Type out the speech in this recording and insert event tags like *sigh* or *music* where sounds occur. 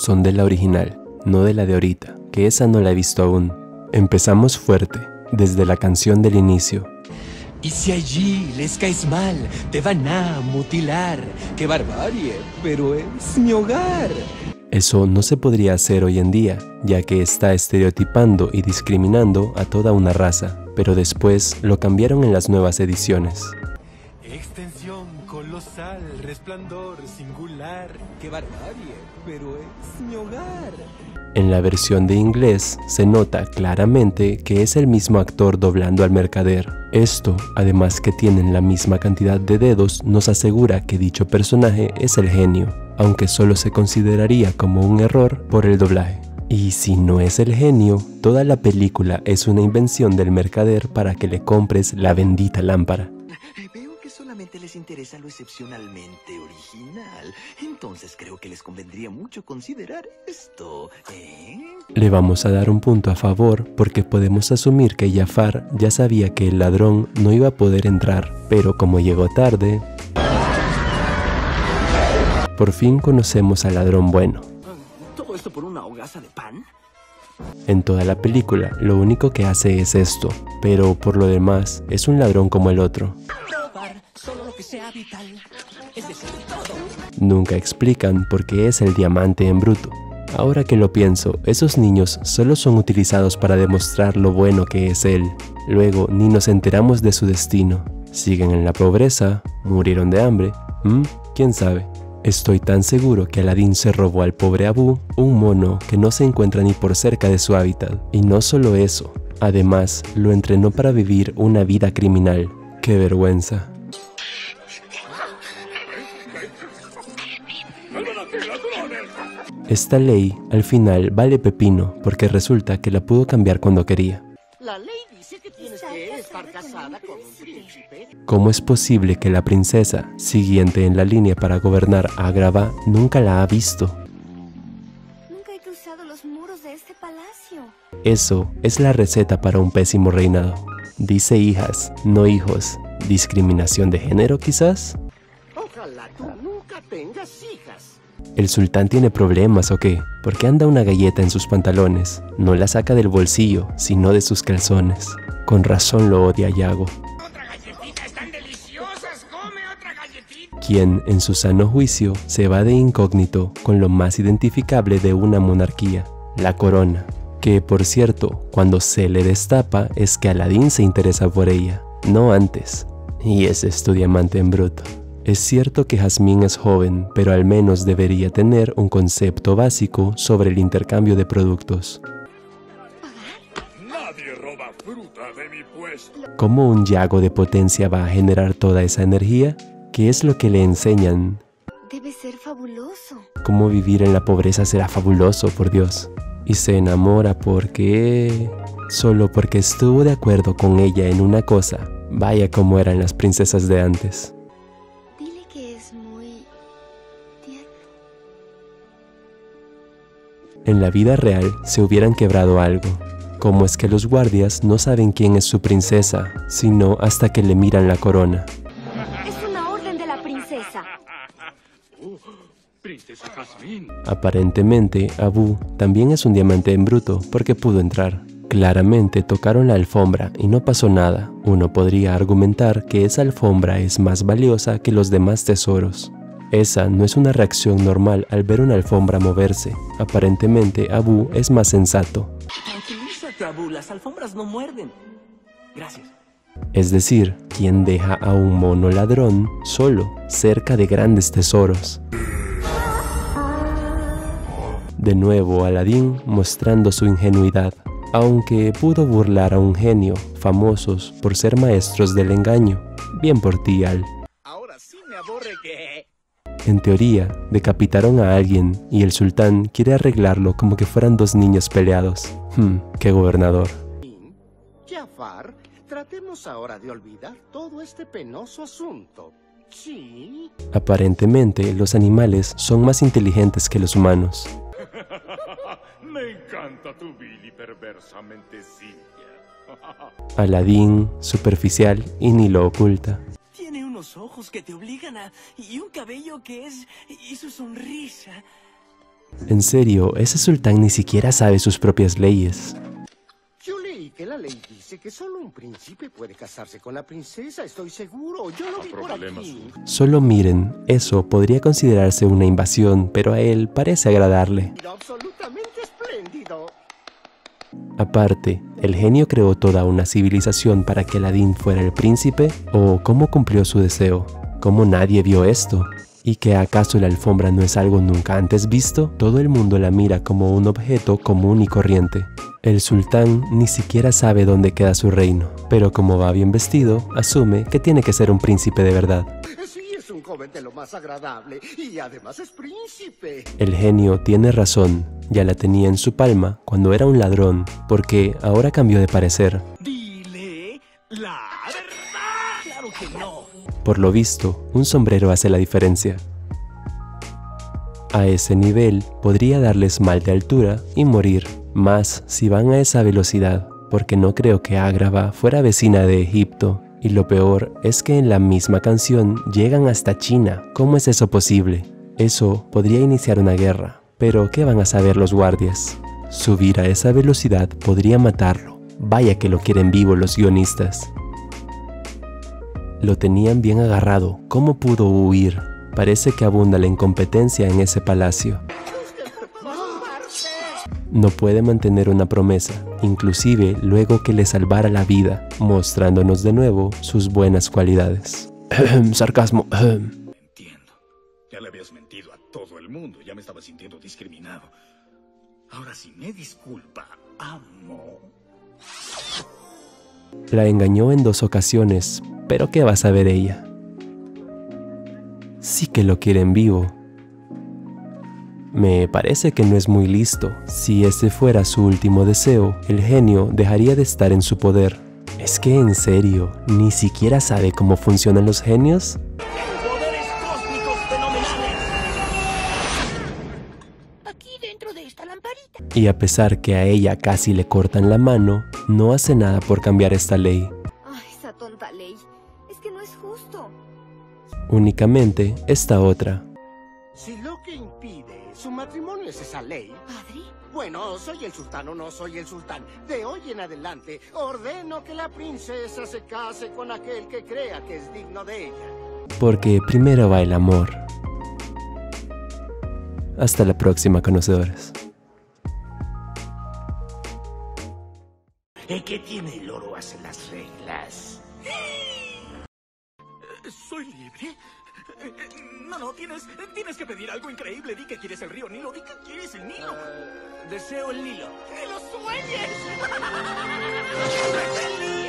son de la original, no de la de ahorita, que esa no la he visto aún. Empezamos fuerte, desde la canción del inicio. Y si allí les caes mal, te van a mutilar. ¡Qué barbarie! Pero es mi hogar. Eso no se podría hacer hoy en día, ya que está estereotipando y discriminando a toda una raza, pero después lo cambiaron en las nuevas ediciones. Extensión colosal, resplandor singular. ¡Qué barbarie! Pero es mi hogar. En la versión de inglés se nota claramente que es el mismo actor doblando al mercader. Esto, además que tienen la misma cantidad de dedos, nos asegura que dicho personaje es el genio, aunque solo se consideraría como un error por el doblaje. Y si no es el genio, toda la película es una invención del mercader para que le compres la bendita lámpara. Les interesa lo excepcionalmente original. Entonces creo que les convendría mucho considerar esto, ¿eh? Le vamos a dar un punto a favor porque podemos asumir que Jafar ya sabía que el ladrón no iba a poder entrar, pero como llegó tarde, por fin conocemos al ladrón bueno. ¿Todo esto por una hogaza de pan? En toda la película lo único que hace es esto, pero por lo demás es un ladrón como el otro. Nunca explican por qué es el diamante en bruto. Ahora que lo pienso, esos niños solo son utilizados para demostrar lo bueno que es él. Luego ni nos enteramos de su destino. Siguen en la pobreza, murieron de hambre. ¿Mm? ¿Quién sabe? Estoy tan seguro que Aladdin se robó al pobre Abu, un mono que no se encuentra ni por cerca de su hábitat. Y no solo eso, además lo entrenó para vivir una vida criminal. ¡Qué vergüenza! Esta ley al final vale pepino porque resulta que la pudo cambiar cuando quería. La ley dice que tienes que estar casada con un príncipe. ¿Cómo es posible que la princesa, siguiente en la línea para gobernar Agrava, nunca la ha visto? Nunca he cruzado los muros de este palacio. Eso es la receta para un pésimo reinado. Dice hijas, no hijos. ¿Discriminación de género quizás? Ojalá tú nunca tengas hijas. ¿El sultán tiene problemas o qué? ¿Por qué anda una galleta en sus pantalones? No la saca del bolsillo, sino de sus calzones. Con razón lo odia Yago. Quien, en su sano juicio, se va de incógnito con lo más identificable de una monarquía, la corona. Que, por cierto, cuando se le destapa es que Aladín se interesa por ella, no antes. Y ese es tu diamante en bruto. Es cierto que Jazmín es joven, pero al menos debería tener un concepto básico sobre el intercambio de productos. Nadie roba fruta de mi puesto. ¿Cómo un yago de potencia va a generar toda esa energía? ¿Qué es lo que le enseñan? Debe ser fabuloso. ¿Cómo vivir en la pobreza será fabuloso, por Dios? Y se enamora porque... Solo porque estuvo de acuerdo con ella en una cosa. Vaya como eran las princesas de antes. En la vida real se hubieran quebrado algo. ¿Cómo es que los guardias no saben quién es su princesa, sino hasta que le miran la corona? Es una orden de la princesa. Princesa Jazmín. Aparentemente, Abu también es un diamante en bruto porque pudo entrar. Claramente tocaron la alfombra y no pasó nada. Uno podría argumentar que esa alfombra es más valiosa que los demás tesoros. Esa no es una reacción normal al ver una alfombra moverse. Aparentemente, Abu es más sensato. Tranquilízate, Abu. Las alfombras no muerden. Gracias. Es decir, quien deja a un mono ladrón solo, cerca de grandes tesoros. De nuevo Aladín mostrando su ingenuidad, aunque pudo burlar a un genio, famosos por ser maestros del engaño. Bien por ti, Al. En teoría, decapitaron a alguien y el sultán quiere arreglarlo como que fueran dos niños peleados. Hmm, qué gobernador. Jafar, tratemos ahora de olvidar todo este penoso asunto. Sí. Aparentemente, los animales son más inteligentes que los humanos. *laughs* Me encanta tu vil y perversa mentecilla. *laughs* Aladín, superficial y ni lo oculta. Unos ojos que te obligan a... y un cabello que es... y su sonrisa. En serio, ese sultán ni siquiera sabe sus propias leyes. Yo leí que la ley dice que solo un príncipe puede casarse con la princesa, estoy seguro. Yo lo vi por problemas. aquí. Solo miren, eso podría considerarse una invasión, pero a él parece agradarle. Absolutamente. Aparte, ¿el genio creó toda una civilización para que Aladín fuera el príncipe? ¿O cómo cumplió su deseo? ¿Cómo nadie vio esto? ¿Y que acaso la alfombra no es algo nunca antes visto? Todo el mundo la mira como un objeto común y corriente. El sultán ni siquiera sabe dónde queda su reino, pero como va bien vestido, asume que tiene que ser un príncipe de verdad. Joven de lo más agradable y además es príncipe. El genio tiene razón, ya la tenía en su palma cuando era un ladrón, porque ahora cambió de parecer. Dile la verdad. Claro que no. Por lo visto, un sombrero hace la diferencia. A ese nivel podría darles mal de altura y morir, más si van a esa velocidad, porque no creo que Ágrava fuera vecina de Egipto. Y lo peor es que en la misma canción llegan hasta China. ¿Cómo es eso posible? Eso podría iniciar una guerra, pero ¿qué van a saber los guardias? Subir a esa velocidad podría matarlo. Vaya que lo quieren vivo los guionistas. Lo tenían bien agarrado. ¿Cómo pudo huir? Parece que abunda la incompetencia en ese palacio. No puede mantener una promesa, inclusive luego que le salvara la vida, mostrándonos de nuevo sus buenas cualidades. Sarcasmo. Entiendo. Ya le habías mentido a todo el mundo. Ya me estaba sintiendo discriminado. Ahora sí me disculpa, amo. La engañó en dos ocasiones, pero ¿qué va a saber ella? Sí que lo quiere en vivo. Me parece que no es muy listo. Si ese fuera su último deseo, el genio dejaría de estar en su poder. Es que en serio, ni siquiera sabe cómo funcionan los genios. Poderes cósmicos fenomenales. Aquí dentro de esta lamparita. Y a pesar que a ella casi le cortan la mano, no hace nada por cambiar esta ley. Ay, esa tonta ley. Es que no es justo. Únicamente esta otra. Su matrimonio es esa ley, ¿Padre? bueno, soy el sultán o no soy el sultán. De hoy en adelante, ordeno que la princesa se case con aquel que crea que es digno de ella. Porque primero va el amor. Hasta la próxima, conocedores. ¿Y qué tiene el oro hace las reglas? ¿Soy libre? No, no, tienes, tienes que pedir algo increíble. Di que quieres el río Nilo, di que quieres el Nilo. Eh, deseo el Nilo. ¡Que lo sueñes! ¡El *laughs* Nilo!